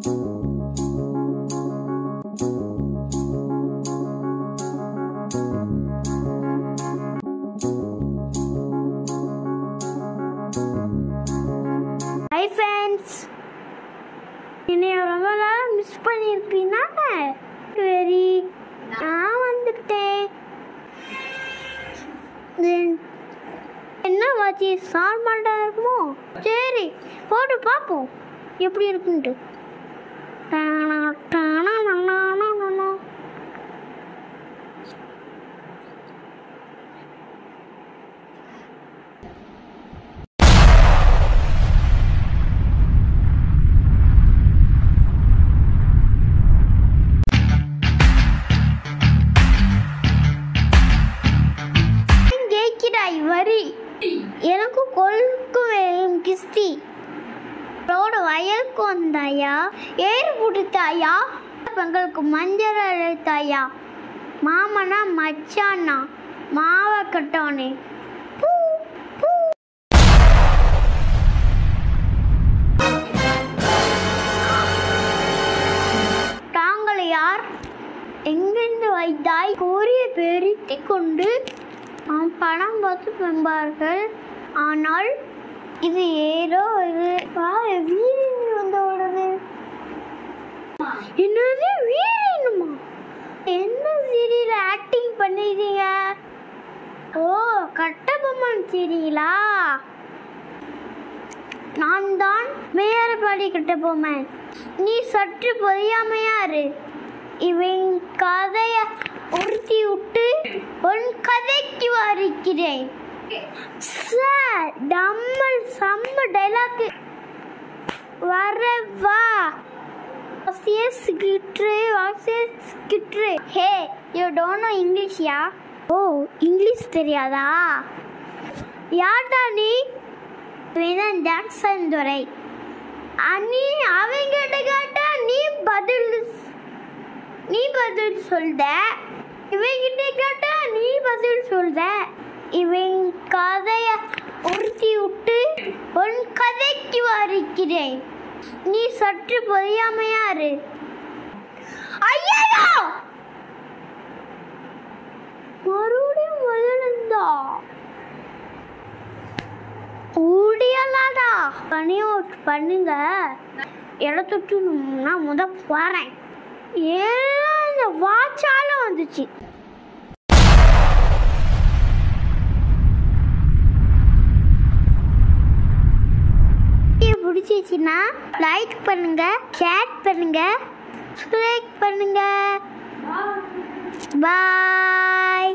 Hi friends என்னைய ரொம்ப நாளாக மிஸ் பண்ணியிருப்பீங்கன்னா சரி நான் வந்துட்டேன். என்ன வாச்சி சால்வ் இருக்குமோ? சரி போட்டு பார்ப்போம். எப்படி இருக்குன்ட்டு. வரி. எனக்கு கொழுக்கும் வேணும் கிஸ்தி ரோடு வயலுக்கு வந்தாயா? ஏறு பிடித்தாயா? எங்களுக்கு மஞ்சள் அழைத்தாயா? மாமனா மச்சானா? மாவை கட்டானே. பூ பூ. யார்? எங்கிருந்து வைத்தாய்? கூறிய பெருத்தி கொண்டு பணம் பார்த்து பெண்பார்கள் ஆனால் இது ஏதோ இது வா, வீரன் வந்தோடது என்னது வீரனுமா? என்ன சீரியல் ஆக்டிங் பண்ணிருக்கீங்க ஓ கட்டபொம்மன் சீரியலா நான் தான் மேயரபாடி கட்டபொம்மன். நீ சற்று பொய்யாமையாரு இவன் கதையை உறுத்தி விட்டு உன் கதைக்கு வருகிறேன். சார் டம்மல் செம்ம டைலாக் வரவா வாசியஸ் கிட்ரு வாசியஸ் கிட்ரு ஹே யூ டோன்ட் நோ இங்கிலீஷ்யா ஓ இங்கிலீஷ் தெரியாதா? யார்டா நீ? வேணாம் ஜாக்சன் துரை. நீ அவங்க கேட்டா நீ பதில் நீ பதில் சொல்த இவங்கிட்ட கேட்டா நீ பதில் சொல்த இவன் உறுத்தி விட்டு உன் கதைக்கு வருகிறேன். நீ சற்று பொறியாமையாரு ஐயோ மறுபடியும் முதலிருந்தா? ஊடியலாடா பனியோட் பண்ணுங்க. இடத்துட்டு நான் முத போறேன். ஏன் இந்த வாட்சாலும் வந்துச்சு? பிடிச்சிச்சின்னா லைக் பண்ணுங்க ஷேர் பண்ணுங்க சப்ஸ்கிரைப் பண்ணுங்க. Bye